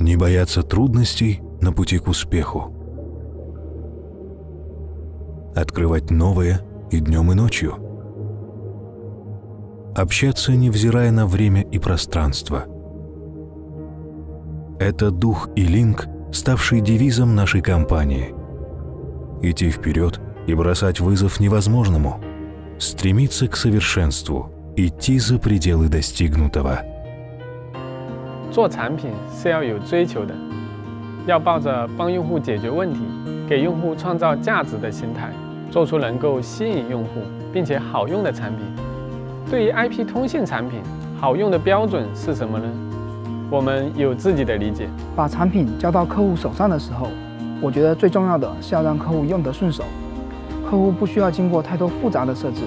Не бояться трудностей на пути к успеху. Открывать новое и днем, и ночью. Общаться, невзирая на время и пространство. Это дух и линк, ставший девизом нашей компании. Идти вперед и бросать вызов невозможному. Стремиться к совершенству, идти за пределы достигнутого. 做产品是要有追求的，要抱着帮用户解决问题、给用户创造价值的心态，做出能够吸引用户并且好用的产品。对于 IP 通信产品，好用的标准是什么呢？我们有自己的理解。把产品交到客户手上的时候，我觉得最重要的是要让客户用得顺手。客户不需要经过太多复杂的设置，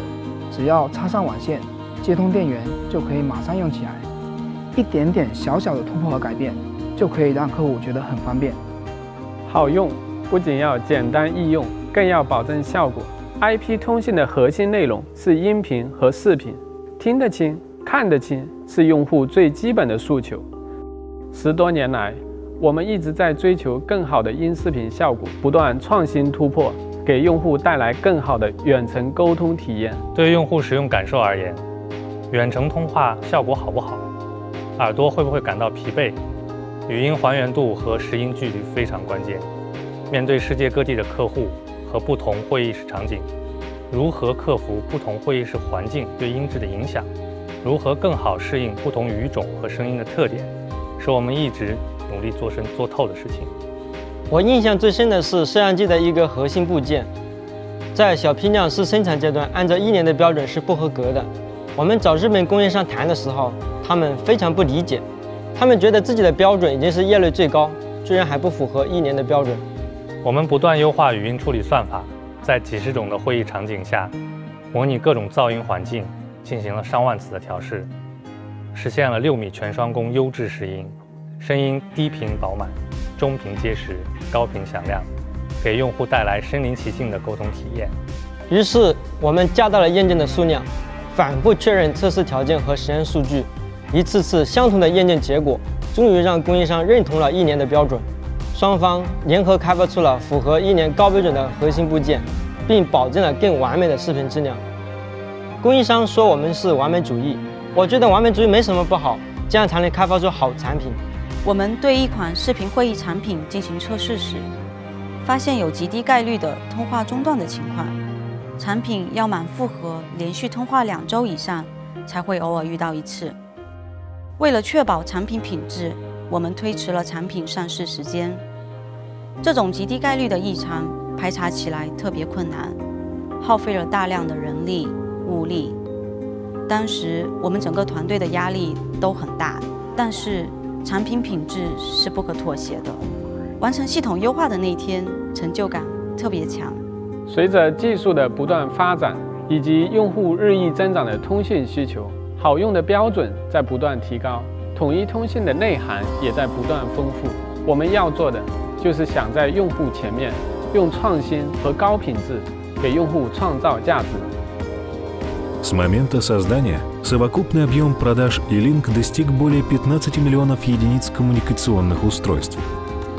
只要插上网线、接通电源，就可以马上用起来。一点点小小的突破和改变，就可以让客户觉得很方便、好用。不仅要简单易用，更要保证效果。IP 通信的核心内容是音频和视频，听得清、看得清是用户最基本的诉求。十多年来，我们一直在追求更好的音视频效果，不断创新突破，给用户带来更好的远程沟通体验。对用户使用感受而言，远程通话效果好不好？耳朵会不会感到疲惫？语音还原度和时音距离非常关键。面对世界各地的客户和不同会议室场景，如何克服不同会议室环境对音质的影响？如何更好适应不同语种和声音的特点？是我们一直努力做深做透的事情。我印象最深的是摄像机的一个核心部件，在小批量试生产阶段，按照一年的标准是不合格的。我们找日本供应商谈的时候，他们非常不理解，他们觉得自己的标准已经是业内最高，居然还不符合一年的标准。我们不断优化语音处理算法，在几十种的会议场景下，模拟各种噪音环境，进行了上万次的调试，实现了六米全双工优质拾音，声音低频饱满，中频结实，高频响亮，给用户带来身临其境的沟通体验。于是我们加大了验证的数量。反复确认测试条件和实验数据，一次次相同的验证结果，终于让供应商认同了一年的标准。双方联合开发出了符合一年高标准的核心部件，并保证了更完美的视频质量。供应商说我们是完美主义，我觉得完美主义没什么不好，这样才能开发出好产品。我们对一款视频会议产品进行测试时，发现有极低概率的通话中断的情况。产品要满负荷，连续通话两周以上，才会偶尔遇到一次。为了确保产品品质，我们推迟了产品上市时间。这种极低概率的异常排查起来特别困难，耗费了大量的人力物力。当时我们整个团队的压力都很大，但是产品品质是不可妥协的。完成系统优化的那一天，成就感特别强。随着技术的不断发展，以及用户日益增长的通信需求，好用的标准在不断提高，统一通信的内涵也在不断丰富。我们要做的就是想在用户前面，用创新和高品质给用户创造价值。С момента создания совокупный объем продаж E-Link достиг более 15 миллионов единиц коммуникационных устройств.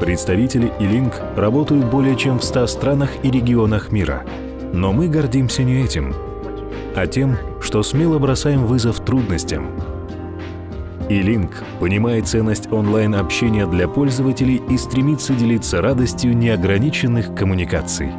Представители E-Link работают более чем в 100 странах и регионах мира. Но мы гордимся не этим, а тем, что смело бросаем вызов трудностям. E-Link понимает ценность онлайн-общения для пользователей и стремится делиться радостью неограниченных коммуникаций.